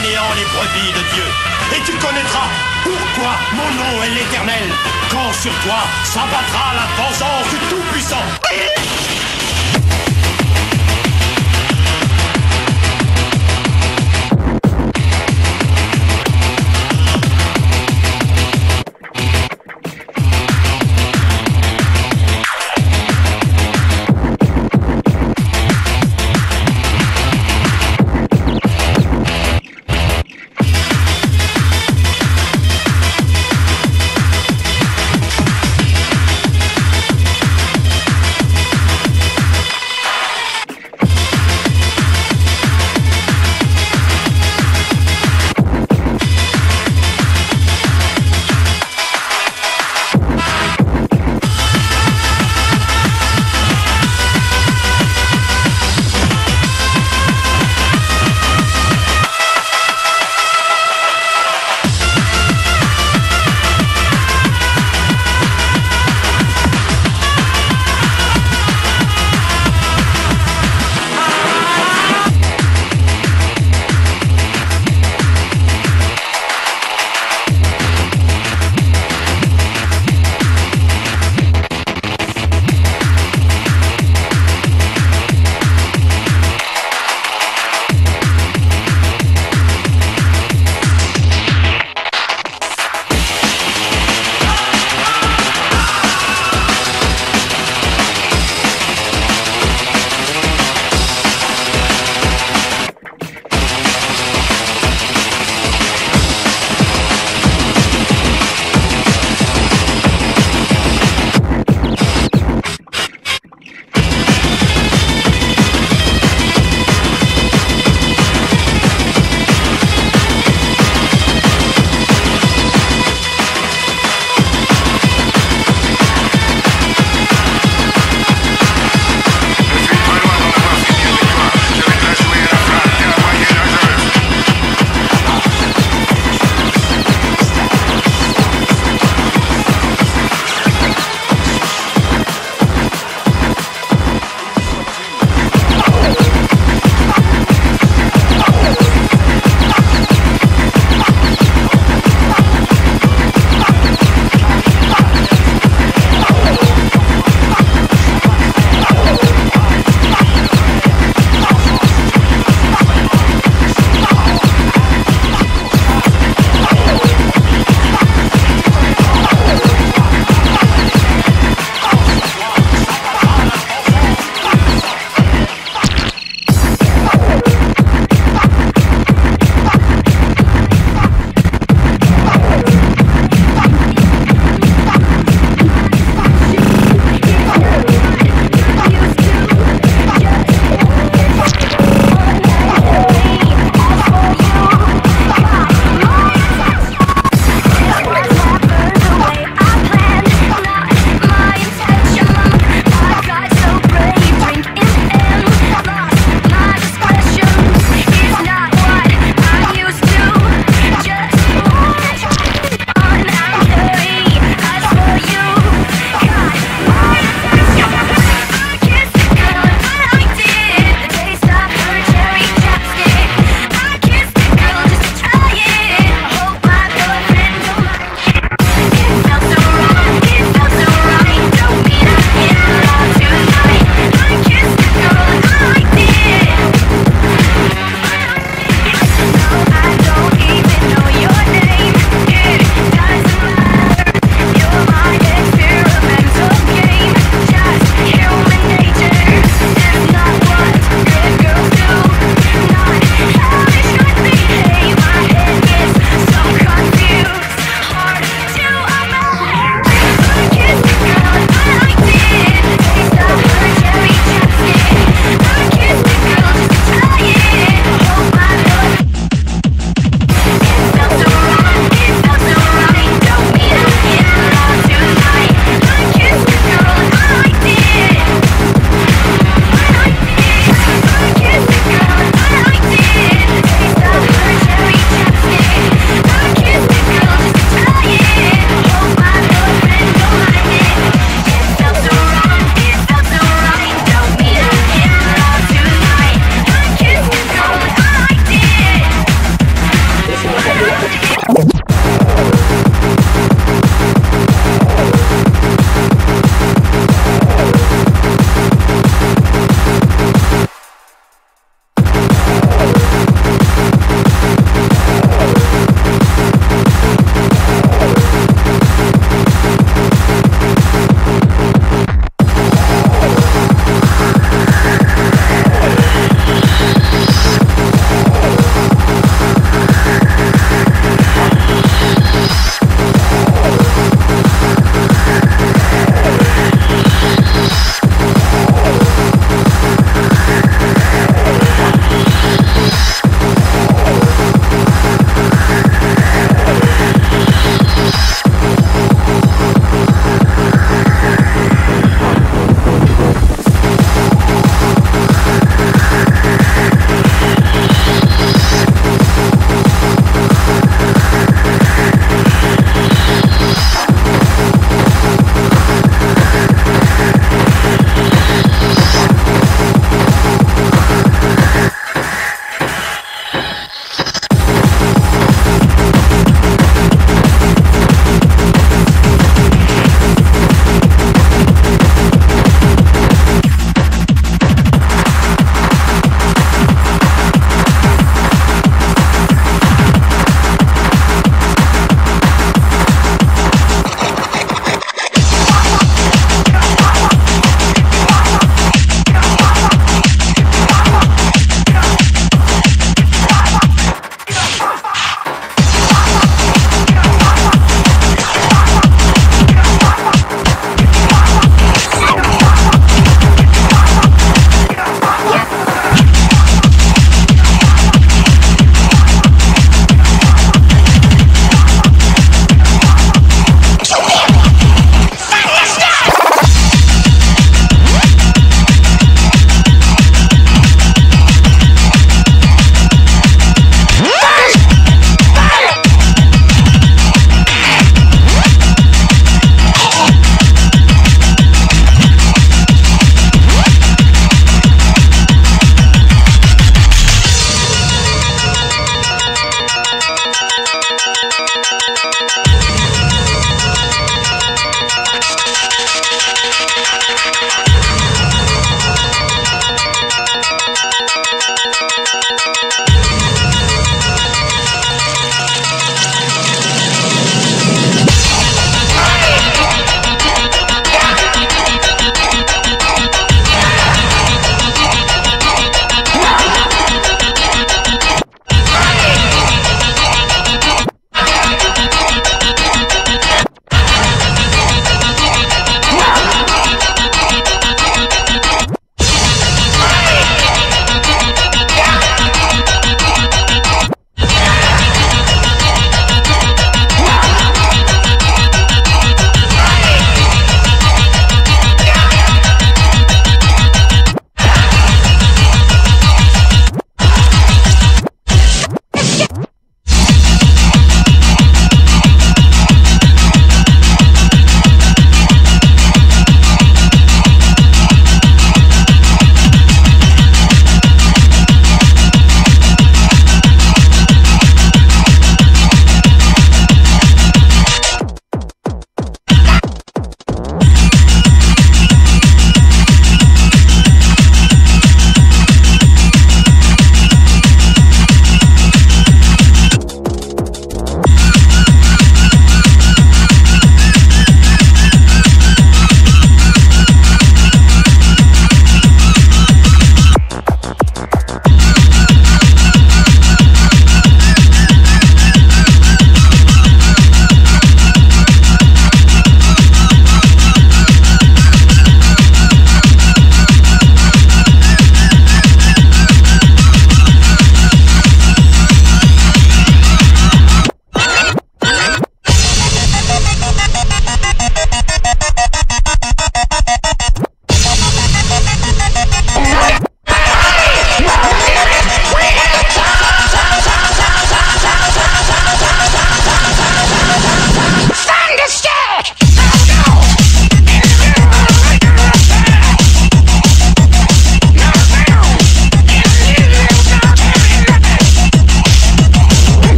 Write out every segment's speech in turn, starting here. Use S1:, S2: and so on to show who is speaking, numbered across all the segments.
S1: les brebis de Dieu. Et tu connaîtras pourquoi mon nom est l'éternel, quand sur toi s'abattra la vengeance du Tout-Puissant.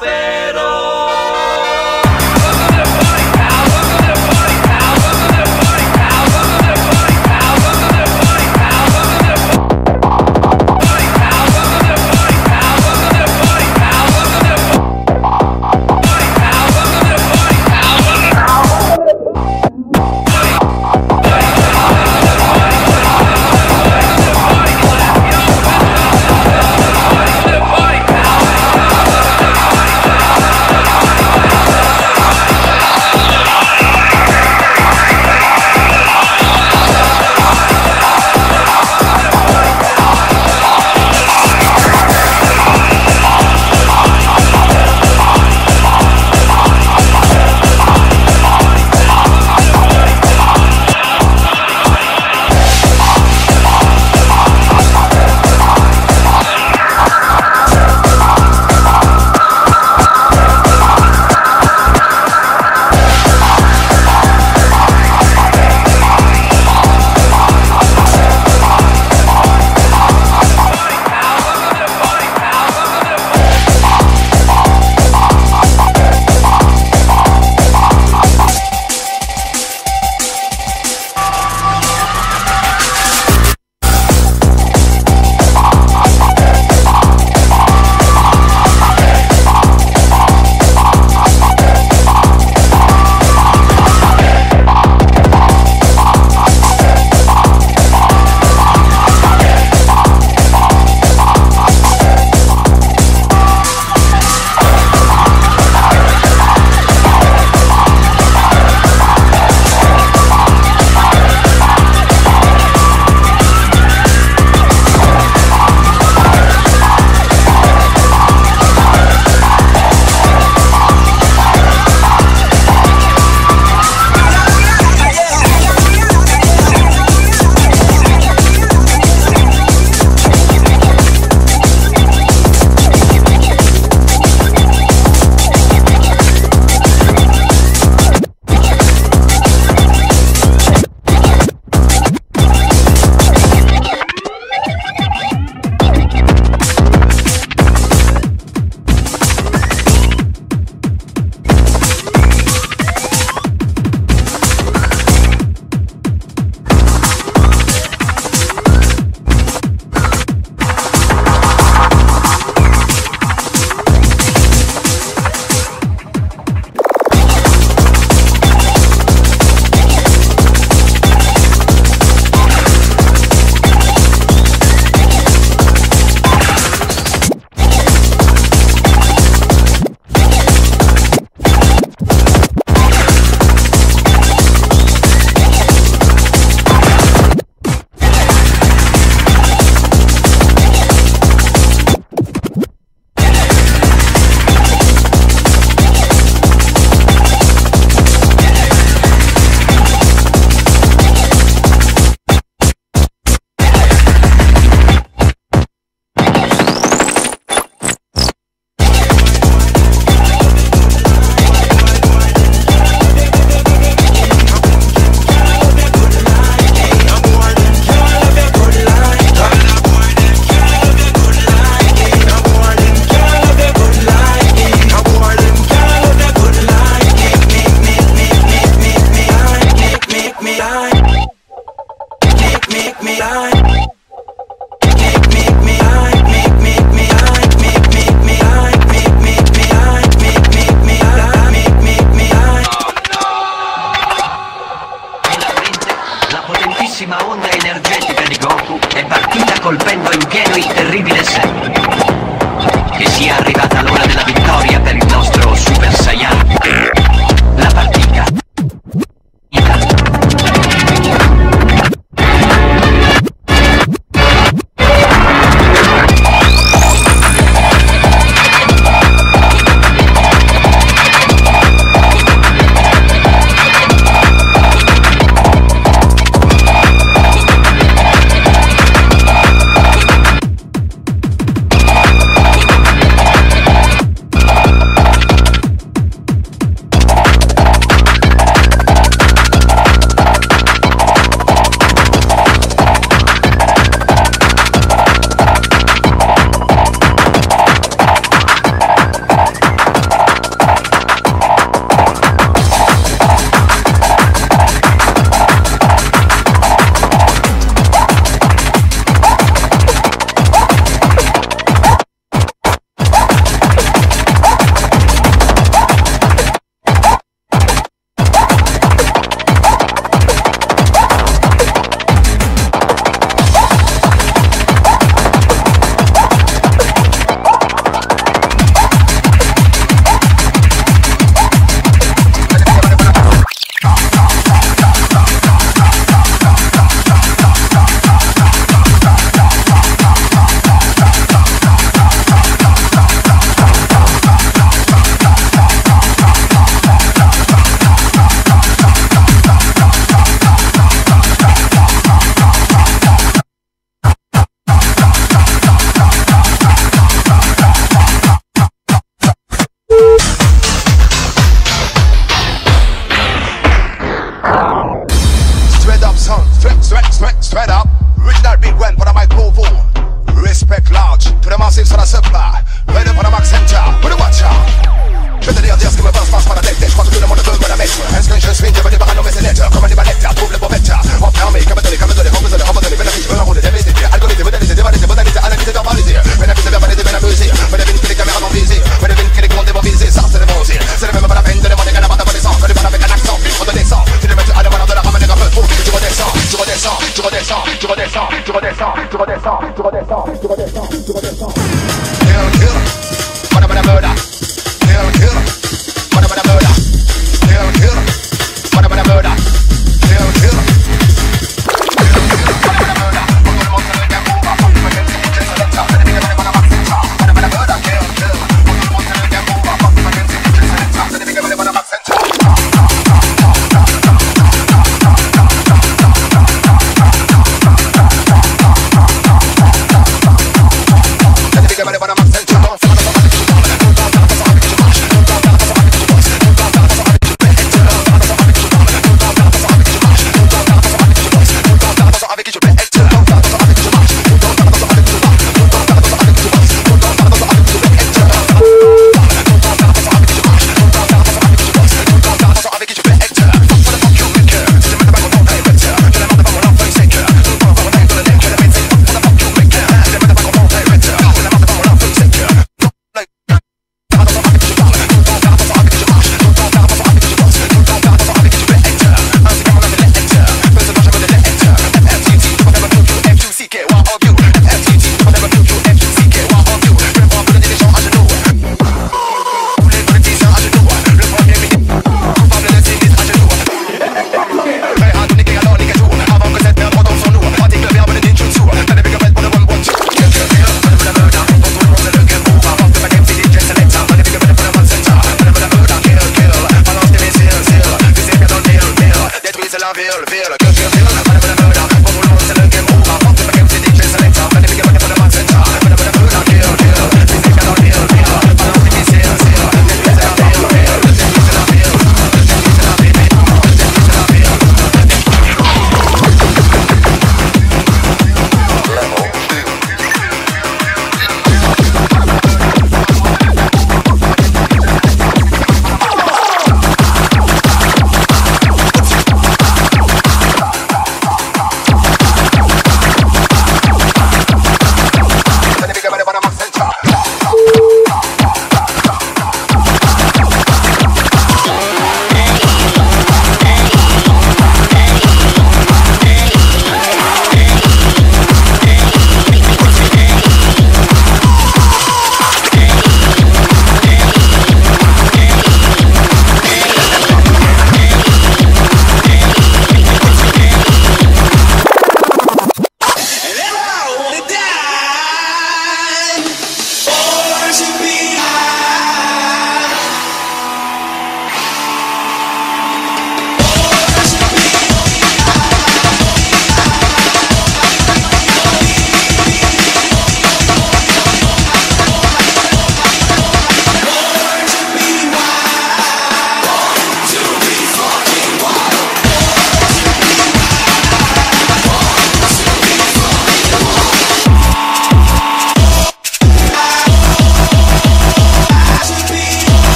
S2: Pero.